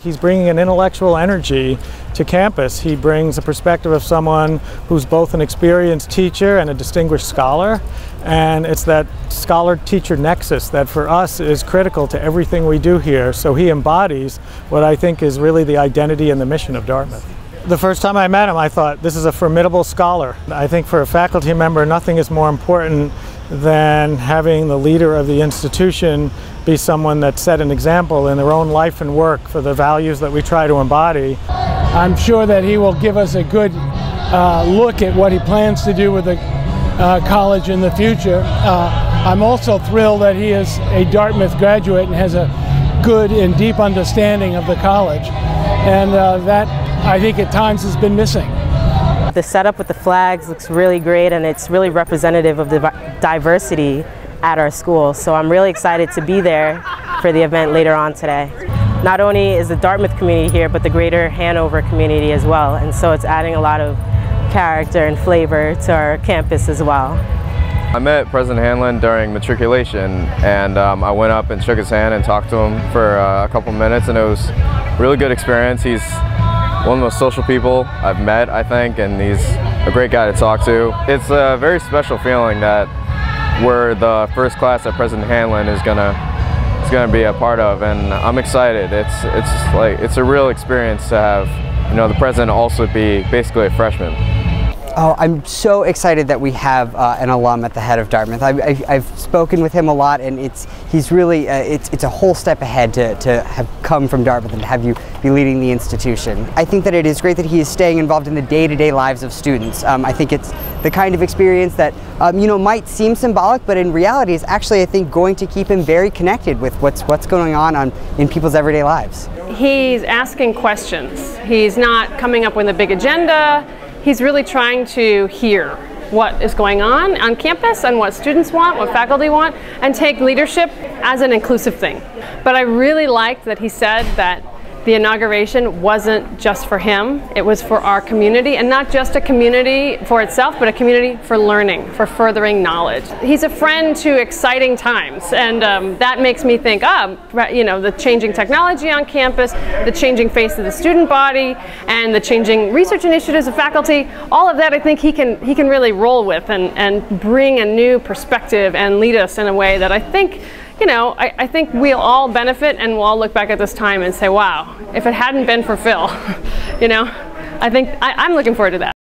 He's bringing an intellectual energy to campus. He brings a perspective of someone who's both an experienced teacher and a distinguished scholar. And it's that scholar-teacher nexus that for us is critical to everything we do here. So he embodies what I think is really the identity and the mission of Dartmouth. The first time I met him, I thought, this is a formidable scholar. I think for a faculty member, nothing is more important than having the leader of the institution be someone that set an example in their own life and work for the values that we try to embody. I'm sure that he will give us a good uh, look at what he plans to do with the uh, college in the future. Uh, I'm also thrilled that he is a Dartmouth graduate and has a good and deep understanding of the college. And uh, that, I think, at times has been missing. The setup with the flags looks really great and it's really representative of the diversity at our school. So I'm really excited to be there for the event later on today. Not only is the Dartmouth community here, but the greater Hanover community as well. And so it's adding a lot of character and flavor to our campus as well. I met President Hanlon during matriculation and um, I went up and shook his hand and talked to him for uh, a couple minutes and it was really good experience. He's one of the most social people I've met, I think, and he's a great guy to talk to. It's a very special feeling that we're the first class that President Hanlon is gonna is gonna be a part of, and I'm excited. It's it's like it's a real experience to have, you know, the president also be basically a freshman. Oh, I'm so excited that we have uh, an alum at the head of Dartmouth. I, have spoken with him a lot, and it's he's really uh, it's it's a whole step ahead to, to have come from Dartmouth and have you be leading the institution. I think that it is great that he is staying involved in the day-to-day -day lives of students. Um, I think it's the kind of experience that um, you know might seem symbolic, but in reality is actually I think going to keep him very connected with what's what's going on on in people's everyday lives. He's asking questions. He's not coming up with a big agenda he's really trying to hear what is going on on campus and what students want, what faculty want, and take leadership as an inclusive thing. But I really liked that he said that the inauguration wasn't just for him, it was for our community, and not just a community for itself, but a community for learning, for furthering knowledge. He's a friend to exciting times, and um, that makes me think, ah, you know, the changing technology on campus, the changing face of the student body, and the changing research initiatives of faculty, all of that I think he can, he can really roll with and, and bring a new perspective and lead us in a way that I think you know, I, I, think we'll all benefit and we'll all look back at this time and say, wow, if it hadn't been for Phil, you know, I think I, I'm looking forward to that.